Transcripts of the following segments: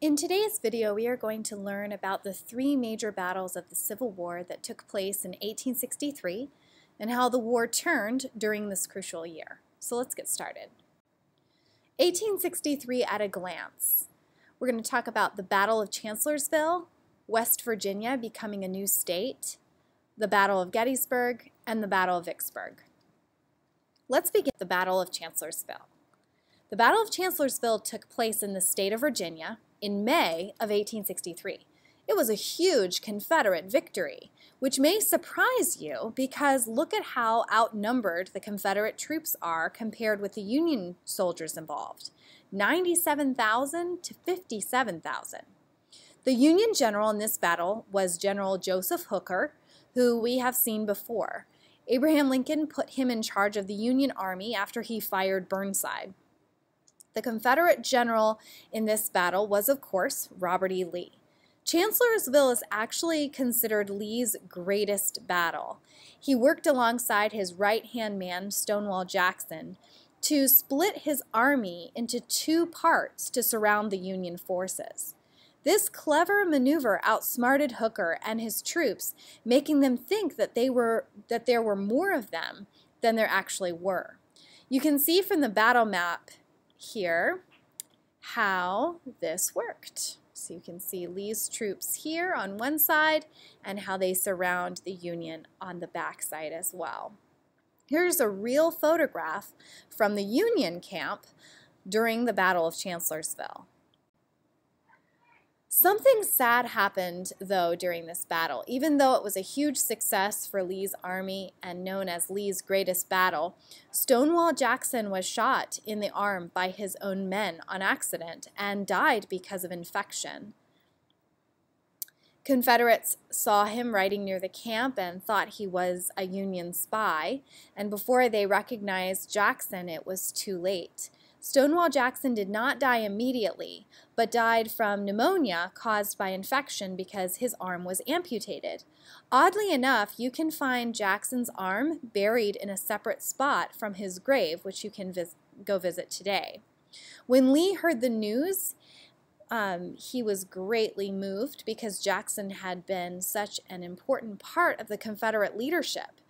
In today's video, we are going to learn about the three major battles of the Civil War that took place in 1863 and how the war turned during this crucial year. So let's get started. 1863 at a glance. We're going to talk about the Battle of Chancellorsville, West Virginia becoming a new state, the Battle of Gettysburg, and the Battle of Vicksburg. Let's begin the Battle of Chancellorsville. The Battle of Chancellorsville took place in the state of Virginia in May of 1863. It was a huge Confederate victory, which may surprise you because look at how outnumbered the Confederate troops are compared with the Union soldiers involved 97,000 to 57,000. The Union general in this battle was General Joseph Hooker, who we have seen before. Abraham Lincoln put him in charge of the Union Army after he fired Burnside. The Confederate general in this battle was, of course, Robert E. Lee. Chancellorsville is actually considered Lee's greatest battle. He worked alongside his right hand man, Stonewall Jackson, to split his army into two parts to surround the Union forces. This clever maneuver outsmarted Hooker and his troops, making them think that they were that there were more of them than there actually were. You can see from the battle map here how this worked. So you can see Lee's troops here on one side and how they surround the Union on the back side as well. Here's a real photograph from the Union camp during the Battle of Chancellorsville. Something sad happened, though, during this battle. Even though it was a huge success for Lee's army and known as Lee's greatest battle, Stonewall Jackson was shot in the arm by his own men on accident and died because of infection. Confederates saw him riding near the camp and thought he was a Union spy, and before they recognized Jackson, it was too late. Stonewall Jackson did not die immediately, but died from pneumonia caused by infection because his arm was amputated. Oddly enough, you can find Jackson's arm buried in a separate spot from his grave, which you can vis go visit today. When Lee heard the news, um, he was greatly moved because Jackson had been such an important part of the Confederate leadership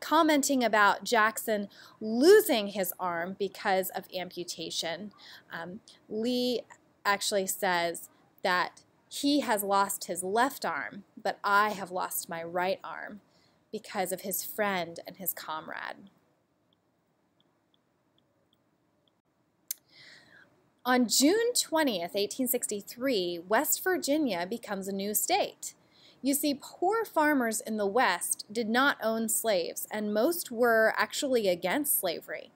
commenting about Jackson losing his arm because of amputation. Um, Lee actually says that he has lost his left arm, but I have lost my right arm because of his friend and his comrade. On June 20th, 1863, West Virginia becomes a new state. You see, poor farmers in the West did not own slaves, and most were actually against slavery.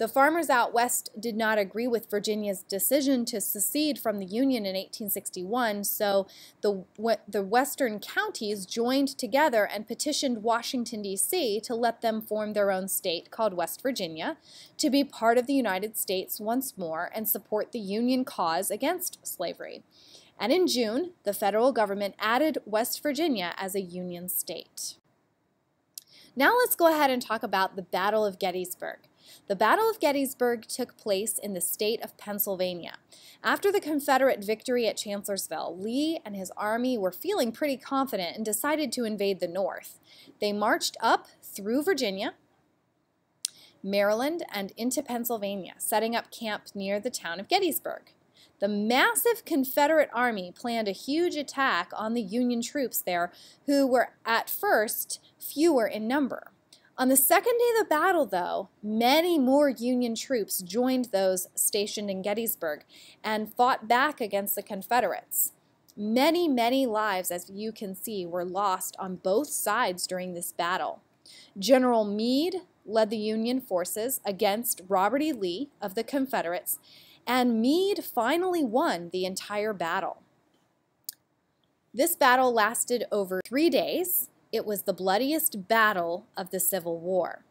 The farmers out west did not agree with Virginia's decision to secede from the Union in 1861, so the, the western counties joined together and petitioned Washington, D.C. to let them form their own state called West Virginia to be part of the United States once more and support the Union cause against slavery. And in June, the federal government added West Virginia as a Union state. Now let's go ahead and talk about the Battle of Gettysburg. The Battle of Gettysburg took place in the state of Pennsylvania. After the Confederate victory at Chancellorsville, Lee and his army were feeling pretty confident and decided to invade the North. They marched up through Virginia, Maryland, and into Pennsylvania, setting up camp near the town of Gettysburg. The massive Confederate army planned a huge attack on the Union troops there, who were at first fewer in number. On the second day of the battle, though, many more Union troops joined those stationed in Gettysburg and fought back against the Confederates. Many, many lives, as you can see, were lost on both sides during this battle. General Meade led the Union forces against Robert E. Lee of the Confederates, and Meade finally won the entire battle. This battle lasted over three days. It was the bloodiest battle of the Civil War.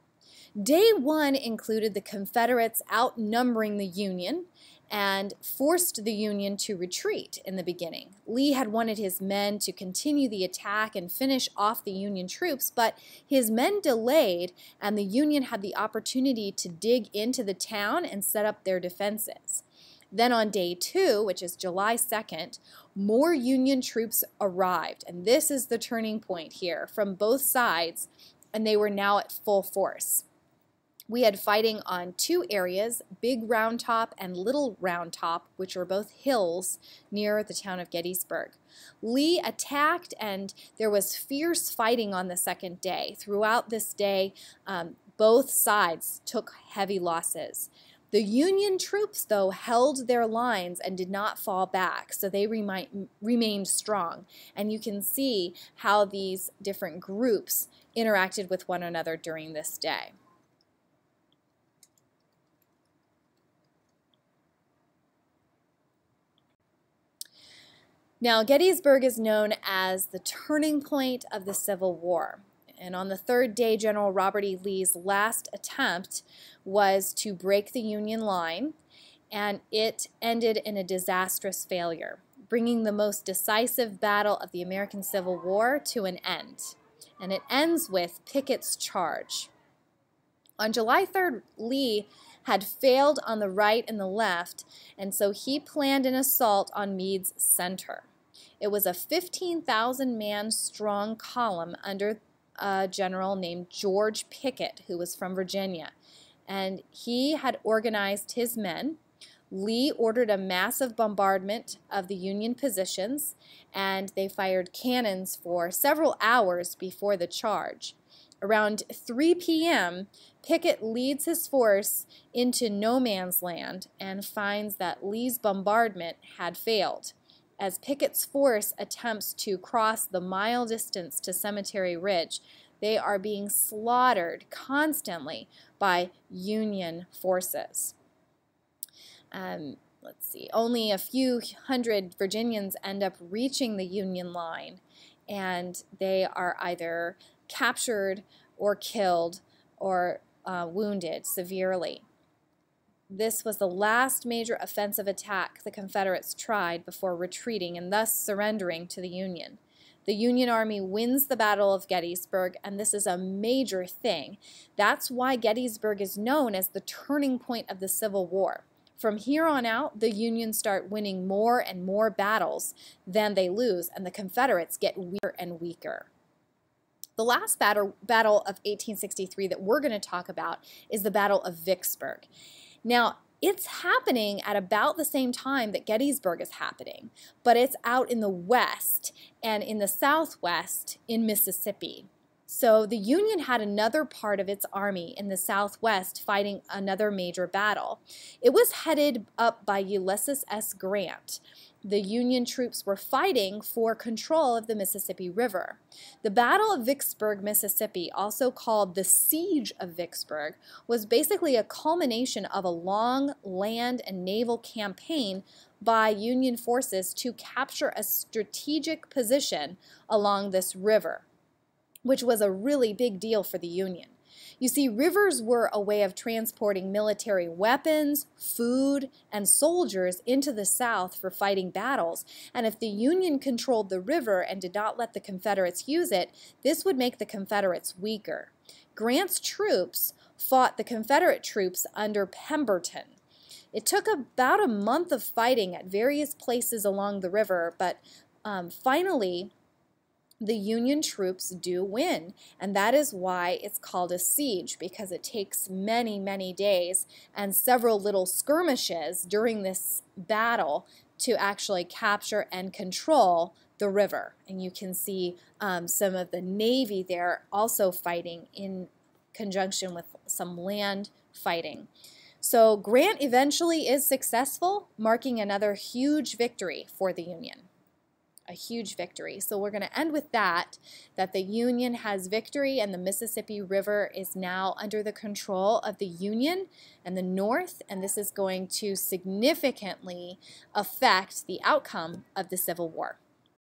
Day one included the Confederates outnumbering the Union and forced the Union to retreat in the beginning. Lee had wanted his men to continue the attack and finish off the Union troops, but his men delayed, and the Union had the opportunity to dig into the town and set up their defenses. Then on day two, which is July 2nd, more Union troops arrived. And this is the turning point here from both sides, and they were now at full force. We had fighting on two areas, Big Round Top and Little Round Top, which were both hills near the town of Gettysburg. Lee attacked and there was fierce fighting on the second day. Throughout this day, um, both sides took heavy losses. The Union troops, though, held their lines and did not fall back, so they remained strong. And you can see how these different groups interacted with one another during this day. Now, Gettysburg is known as the turning point of the Civil War. And on the third day, General Robert E. Lee's last attempt was to break the Union line, and it ended in a disastrous failure, bringing the most decisive battle of the American Civil War to an end. And it ends with Pickett's charge. On July 3rd, Lee had failed on the right and the left, and so he planned an assault on Meade's center. It was a 15,000 man strong column under a general named George Pickett, who was from Virginia. And he had organized his men. Lee ordered a massive bombardment of the Union positions, and they fired cannons for several hours before the charge. Around 3 p.m., Pickett leads his force into no man's land and finds that Lee's bombardment had failed as Pickett's force attempts to cross the mile distance to Cemetery Ridge. They are being slaughtered constantly by Union forces. Um, let's see, only a few hundred Virginians end up reaching the Union line, and they are either captured or killed or uh, wounded severely. This was the last major offensive attack the Confederates tried before retreating and thus surrendering to the Union. The Union Army wins the Battle of Gettysburg, and this is a major thing. That's why Gettysburg is known as the turning point of the Civil War. From here on out, the Union start winning more and more battles than they lose, and the Confederates get weaker and weaker. The last battle, battle of 1863 that we're going to talk about is the Battle of Vicksburg. Now, it's happening at about the same time that Gettysburg is happening, but it's out in the west and in the southwest in Mississippi. So the Union had another part of its army in the southwest fighting another major battle. It was headed up by Ulysses S. Grant the Union troops were fighting for control of the Mississippi River. The Battle of Vicksburg, Mississippi, also called the Siege of Vicksburg, was basically a culmination of a long land and naval campaign by Union forces to capture a strategic position along this river, which was a really big deal for the Union. You see, rivers were a way of transporting military weapons, food, and soldiers into the South for fighting battles. And if the Union controlled the river and did not let the Confederates use it, this would make the Confederates weaker. Grant's troops fought the Confederate troops under Pemberton. It took about a month of fighting at various places along the river, but um, finally, the Union troops do win. And that is why it's called a siege, because it takes many, many days and several little skirmishes during this battle to actually capture and control the river. And you can see um, some of the Navy there also fighting in conjunction with some land fighting. So Grant eventually is successful, marking another huge victory for the Union a huge victory. So we're going to end with that, that the Union has victory and the Mississippi River is now under the control of the Union and the North, and this is going to significantly affect the outcome of the Civil War.